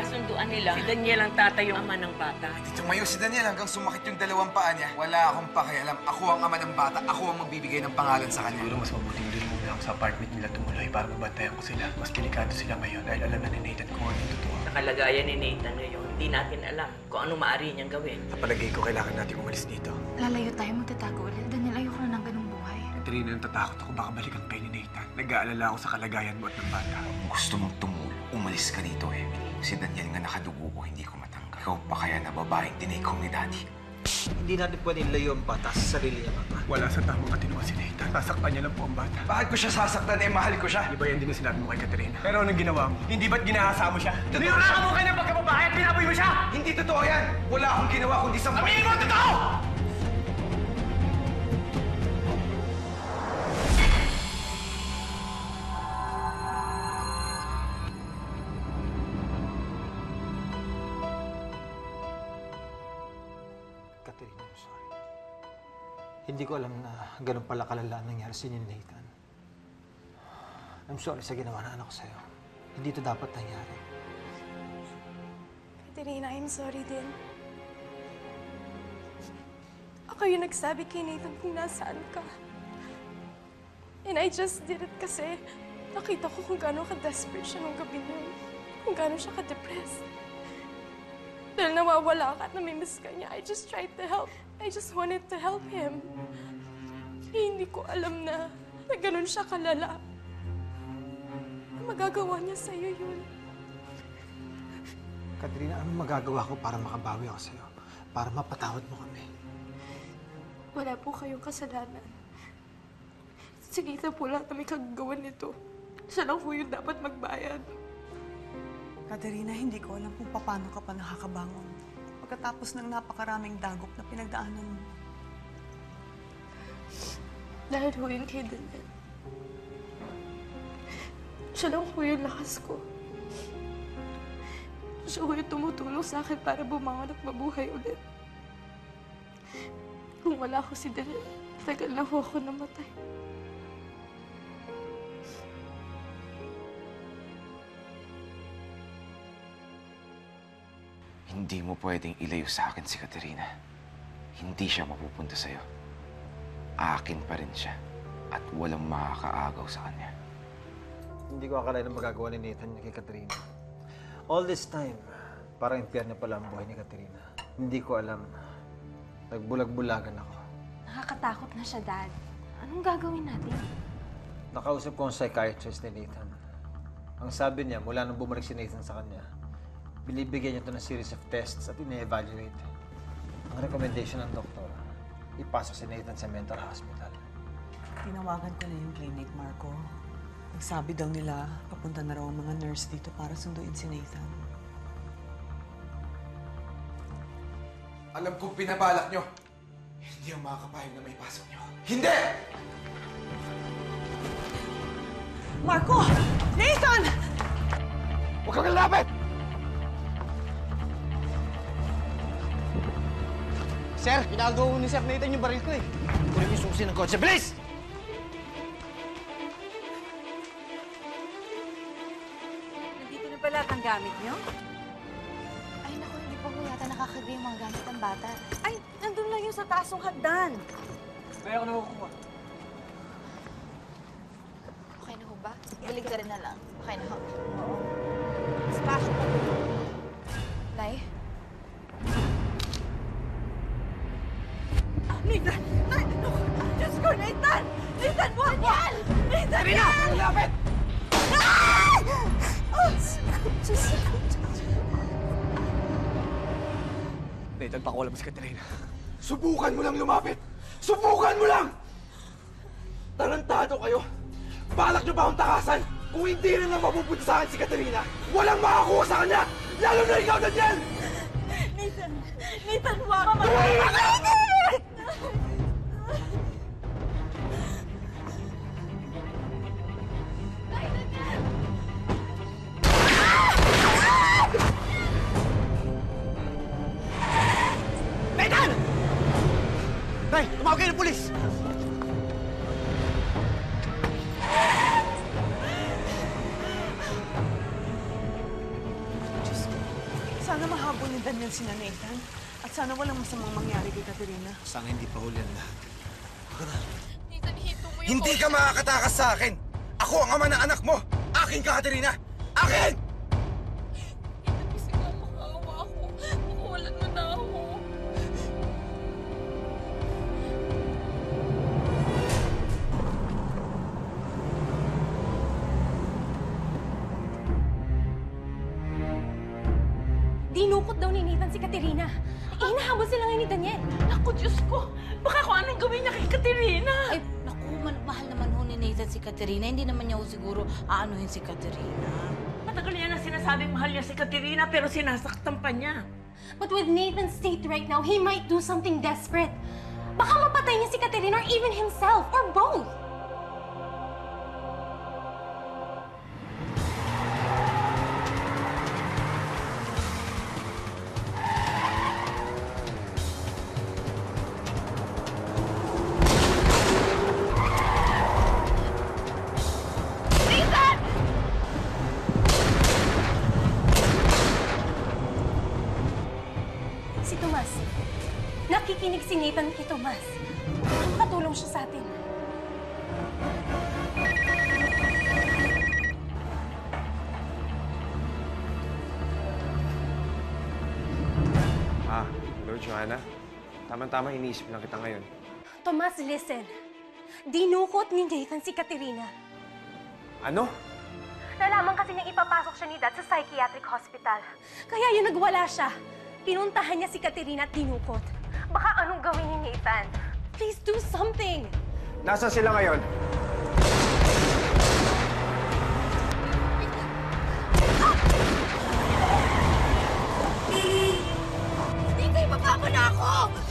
pagkakasunduan nila, si Daniel ang tatay yung ama ng bata. Di tumayo si Daniel hanggang sumakit yung dalawang paa niya. Wala akong pakialam. Ako ang ama ng bata. Ako ang magbibigay ng pangalan sa kanya. Siguro mas mabuting doon muna ako sa apartment nila tumuloy para mabantayan ko sila. Mas delikado sila ngayon dahil alam na ni Nathan kung ano yung totoo. Sa kalagayan ni Nathan ngayon, hindi natin alam kung ano maaari niyang gawin. Sa palagay ko, kailangan natin umalis dito. Lalayo tayo, magtatago ulit. Daniel, ayoko na ng ganung buhay. Katrina, natatakot ako baka balikan kayo ni Nathan. Nag-aalala ako sa kalagayan mo at ng bata. Gusto mong tumulo, umalis ka dito, Emily. Si Daniel nga nakadugo ko, hindi ko matanggap. Ikaw pa kaya na babaeng tinay ni Daddy. Hindi natin pwedeng layo ang bata sa sarili niya, Mama. Wala sa tamang katinuan si Nathan. Sasaktan niya lang po ang bata. Bakit ko siya sasaktan? Eh, mahal ko siya. Iba yan din ang sinabi mo kay Katrina. Pero anong ginawa mo? Hindi ba't ginahasa mo siya? Niyura ka mo kayo ng pagkababae at pinaboy mo siya! Hindi totoo yan! Wala akong ginawa kundi sa... Sabihin mo ang totoo! Hindi ko alam na ganun pala kalala ang nangyari sa inyo Nathan. I'm sorry sa ginawa na anak ko sa'yo. Hindi ito dapat nangyari. Katerina, I'm sorry din. Ako yung nagsabi kay Nathan kung nasaan ka. And I just did it kasi nakita ko kung gaano ka-desperate siya nung gabi niyo. Kung gaano siya ka-depressed. Dahil nawawala ka at namimiss ka niya, I just tried to help. I just wanted to help him. Eh, hindi ko alam na, na ganun siya kalala. Na magagawa niya sa'yo yun. Katerina, anong magagawa ko para makabawi ako sa'yo? Para mapatawad mo kami? Wala po kayong kasalanan. Si Nathan po lahat na may kagagawa nito. Siya lang po yung dapat magbayad. Katerina, hindi ko alam kung paano ka pa nakakabangon. Pagkatapos ng napakaraming dagok na pinagdaanan mo. Dahil po yun kay Daniel. Siya lang po yung lakas ko. Siya po yung tumutulong sa akin para bumangon at mabuhay ulit. Kung wala ko si Daniel, tagal na po ako namatay. Hindi mo pwedeng ilayo sa akin si Katerina. Hindi siya mapupunta sa'yo. Akin pa rin siya. At walang makakaagaw sa kanya. Hindi ko akalain na magagawa ni Nathan kay Katerina. All this time, parang impyerno pala ang buhay ni Katerina. Hindi ko alam. Nagbulag-bulagan ako. Nakakatakot na siya, Dad. Anong gagawin natin? Nakausap ko ang psychiatrist ni Nathan. Ang sabi niya, mula nung bumalik si Nathan sa kanya, binibigyan niya ito ng series of tests at ine-evaluate. Ang recommendation ng doktor, ipasok si Nathan sa mental hospital. Tinawagan ko na yung clinic, Marco. Nagsabi daw nila, papunta na raw ang mga nurse dito para sunduin si Nathan. Alam kong pinabalak nyo. Hindi ako makakapayag na may pasok nyo. Hindi! Marco! Nathan! Huwag kang lalapit! Sir, ginagawa ni Sir Nathan yung baril ko eh. Kunin yung susi ng kotse. Bilis! Nandito na pala ang gamit niyo? Ay, naku, hindi pa po yata nakakagay yung mga gamit ng bata. Ay, nandun lang yung sa tasong hagdan. Kaya ako nakukuha. Okay na ho ba? Balik ka rin na lang. Okay na ho. Splash pa. Nay? Nathan, pakuwala mo si Katrina. Subukan mo lang lumapit! Subukan mo lang! Tarantado kayo! Balak nyo ba akong takasan? Kung hindi rin na mapupunta sa akin si Katerina, walang makakuha sa kanya! Lalo na ikaw, Daniel! Nathan! Nathan, wag! Mama! Nathan! Tumawag kayo ng pulis! Diyos ko. Sana mahabol ni Daniel si Nathan. At sana walang masamang mangyari kay Katerina. Sana hindi pa huli ang lahat. Nathan, hito mo yung Hindi ka makakatakas sa akin! Ako ang ama ng anak mo! Akin ka, Katerina! Akin! Si Katerina. Eh, hinahabol sila ngayon ni Daniel. Naku, Diyos ko! Baka kung anong gawin niya kay Katerina! Ay, naku, man- mahal naman ho ni Nathan si Katerina. Hindi naman niya ho siguro aanuhin si Katerina. Matagal niya na sinasabing mahal niya si Katerina pero sinasaktan pa niya. But with Nathan's state right now, he might do something desperate. Baka mapatay niya si Katerina or even himself, or both. Nakikinig si Nathan kay Tomas. Baka makatulong siya sa atin. Ah, Lord Joanna. Tama-tama iniisip lang kita ngayon. Tomas, listen. Dinukot ni Nathan si Katerina. Ano? Nalaman kasi niyang ipapasok siya ni Dad sa psychiatric hospital. Kaya yun nagwala siya. Pinuntahan niya si Katerina at dinukot. Baka anong gawin ni Nathan? Please do something! Nasaan sila ngayon? Ibaba mo na ako!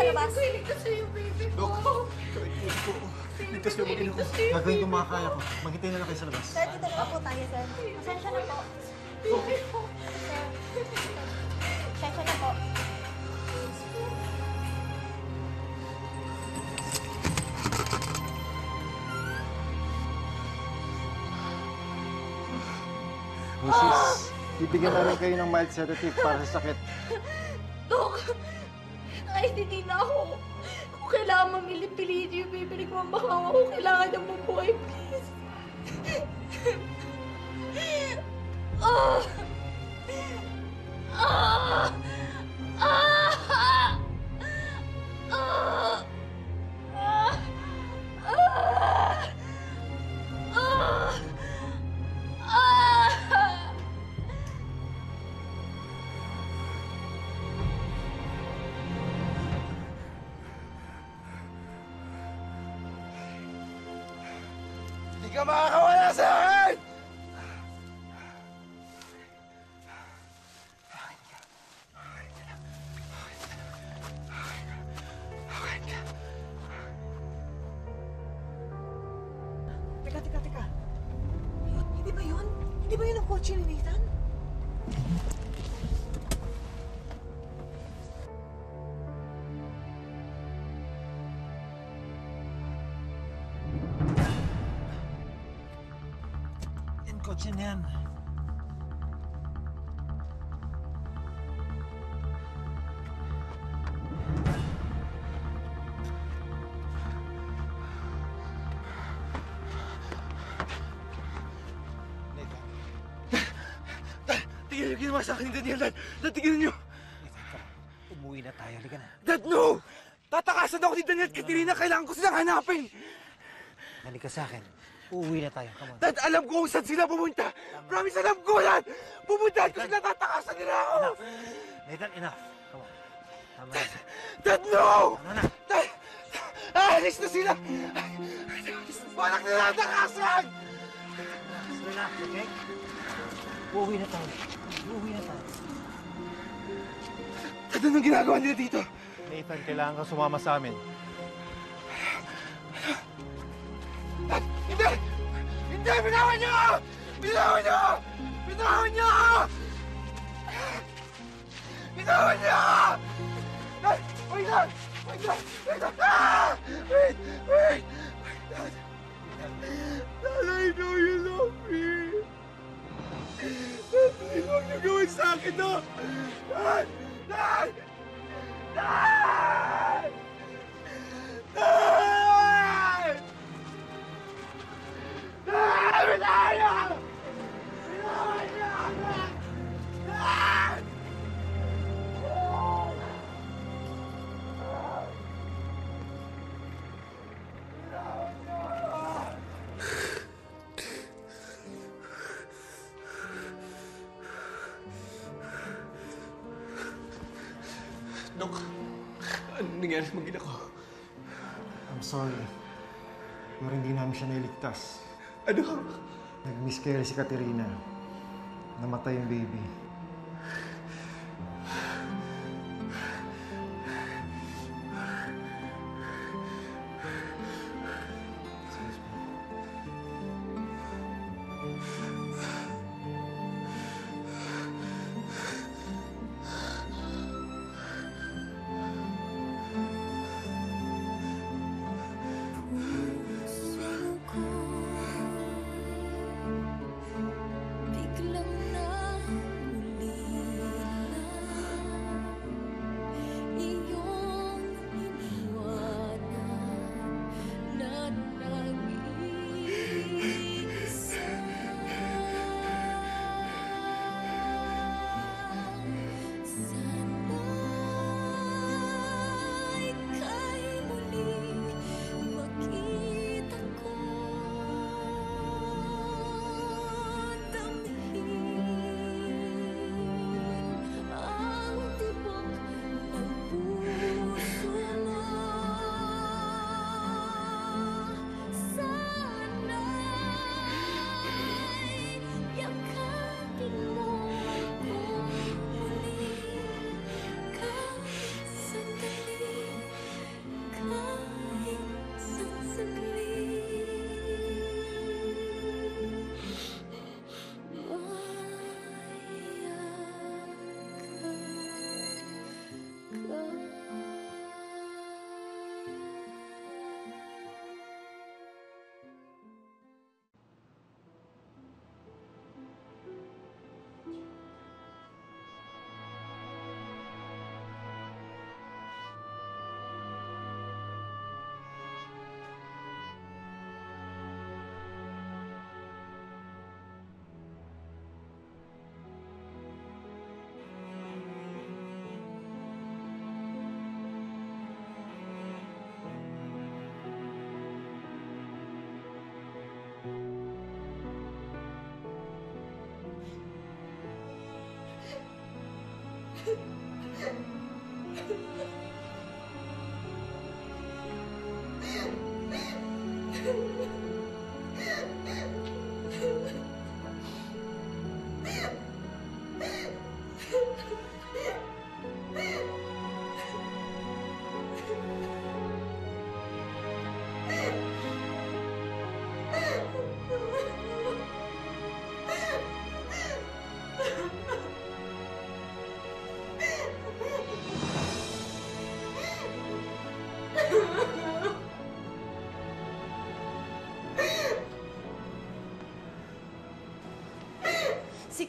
Bawal po dito. Doon na lang po tayo sa labas. Dok, kahit po. Ligtas na mag-ina ko. Gagawin ko mga kaya ko. Maghintay na lang kayo sa labas. Sir, dito na po tayo, sir. Pasensya na po. Sir. Pasensya na po. Mrs., bibigyan namin kayo ng mild sedative para sa sakit. Hindi na ako. Kung kailangan mamili-piliin yung bibili ko ang bakawa ko, kailangan na mabuhay, please. Ah! Hindi ba yun ang kotse ni Nathan? Ginawa sa akin ni Daniel, Dad! Dad, tignan niyo! Umuwi na tayo. Halika na. Dad, no! Tatakasan ako ni Daniel at Katerina! Kailangan ko silang hanapin! Halika sa akin. Uuwi na tayo. Come on. Dad, alam ko kung saan sila pumunta! Promise, alam ko, Dad! Pumuntahan ko sila, tatakasan nila ako! Nathan, enough. Come on. Tama na. Dad, no! Tama na. Dad! Aalis na sila! Balak nila takasan! Relax, okay? Uuwi na tayo. Uuwi na tayo. Dad, anong ginagawa nila dito? Nathan, kailangan kang sumama sa amin. Dad, hindi! Hindi! Binawan niyo ako! Binawan niyo ako! Binawan niyo ako! Binawan niyo ako! Dad, wait lang! Wait lang! Wait lang! Ah! Gawin sa akin to! Dad! Dad! Dad! I'm sorry. Pero hindi namin siya nailigtas. Ano? Nag-miscarry si Katerina. Namatay yung baby.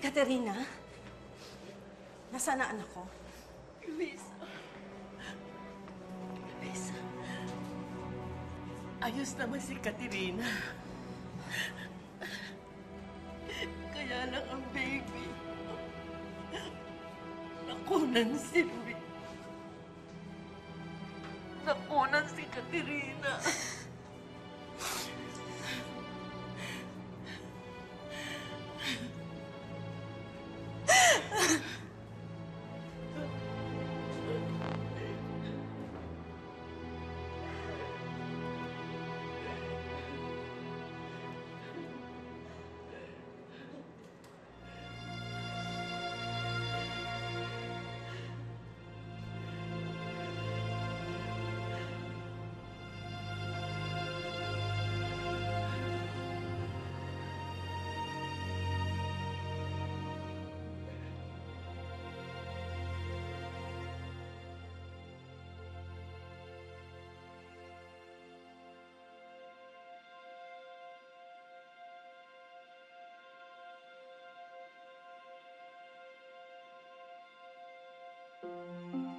Katerina? Nasaan na anak ko? Luisa. Luisa. Ayos naman si Katerina. Kaya lang ang baby. Nakunan si Luis. Mo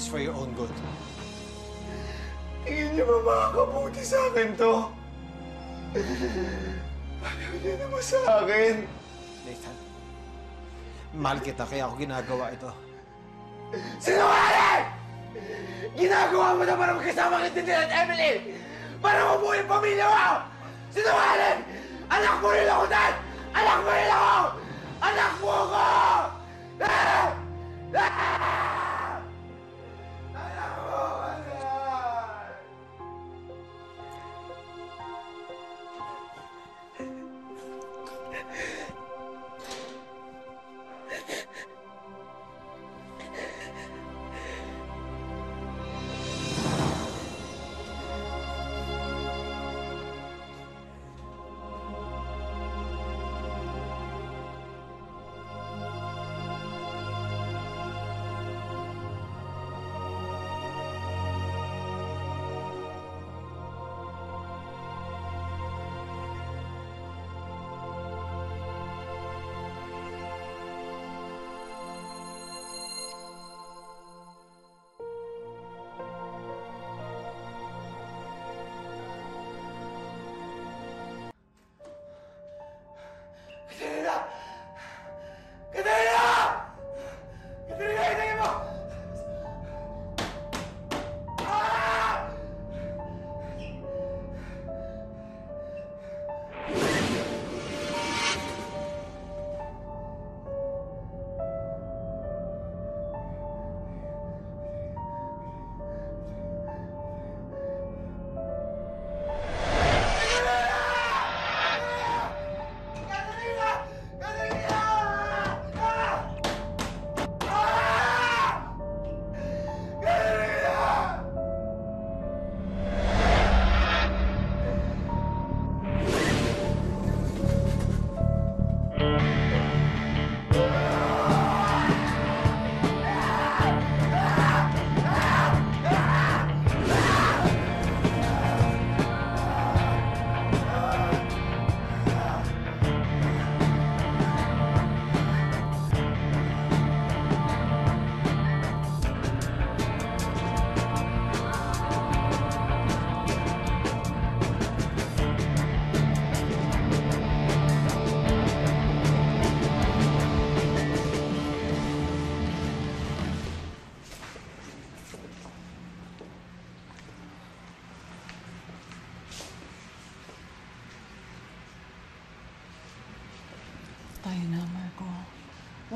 This for your own good. Tingin niyo ba makakabuti sa akin to? Ayaw niyo naman sa akin. Nathan, mahal kita kaya ako ginagawa ito. Sinungaling! Ginagawa mo na para magkasama kay Tintin at Emily! Para mabuo yung pamilya mo! Sinungaling! Anak mo rin ako, Dad! Anak mo rin ako! Anak mo ako!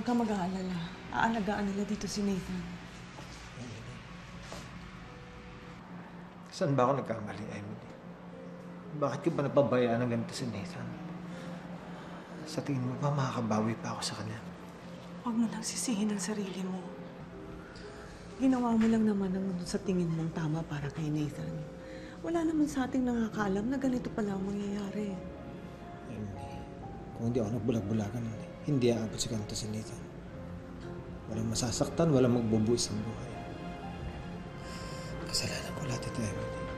Huwag kang mag-aalala. Aalagaan nila dito si Nathan. Saan ba ako nagkamali, Emily? Bakit ko ba napabayaan ng ganito si Nathan? Sa tingin mo ba makakabawi pa ako sa kanya? Huwag mo lang sisihin ang sarili mo. Ginawa mo lang naman ang sa tingin mong tama para kay Nathan. Wala naman sa ating nakakaalam na ganito pala ang mangyayari. Emily, kung hindi ako nagbulag-bulagan, hindi aabot sa ganito si Nathan. Walang masasaktan, walang magbubuis ang buhay. Kasalanan ko lahat ito, Emily.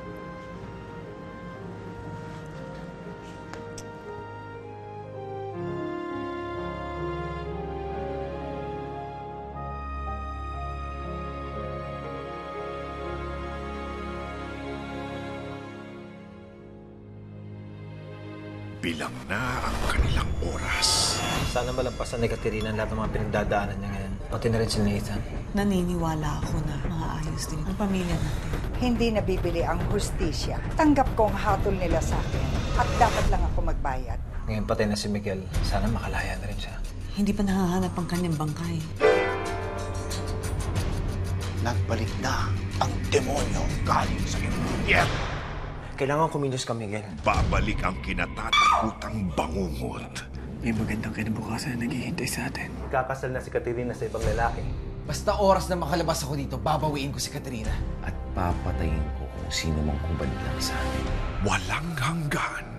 Malampasan ni Katerina ang lahat ng mga pinagdadaanan niya ngayon. Pati na rin si Nathan. Naniniwala ako na maaayos din ang pamilya natin. Hindi nabibili ang hustisya. Tanggap ko ang hatol nila sa akin at dapat lang ako magbayad. Ngayon patay na si Miguel. Sana makalaya na rin siya. Hindi pa nahahanap ang kanyang bangkay. Nagbalik na ang demonyo galing sa impyerno. Kailangan kumilos ka, Miguel. Babalik ang kinatatakutang bangungot. May magandang kinabukasan na naghihintay sa atin. Kakasal na si Katerina sa ibang lalaki. Basta oras na makalabas ako dito, babawiin ko si Katrina. At papatayin ko kung sino mang kumbalik lang sa atin. Walang hanggan